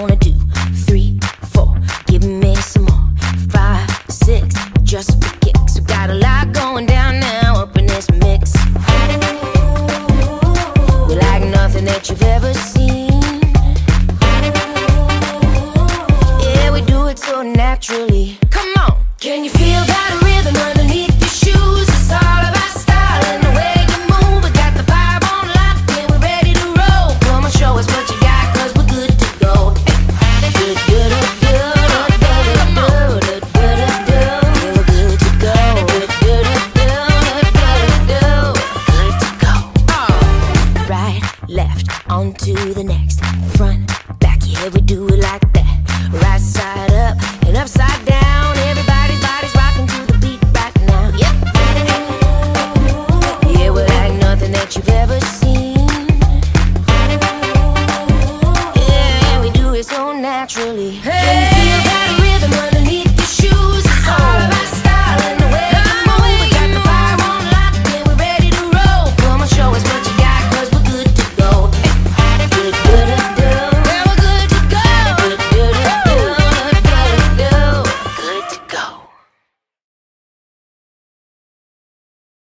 gonna do? Three, four, give me some more. Five, six, just for kicks. We got a lot going down now up in this mix. We like nothing that you've ever seen. Yeah, we do it so naturally. Come on, can you feel that? on to the next. Front, back, yeah, we do it like that. Right side up and upside down. Everybody's body's rocking to the beat right now. Yep. Yeah, we're like nothing that you've ever seen. Yeah, we do it so naturally. Hey!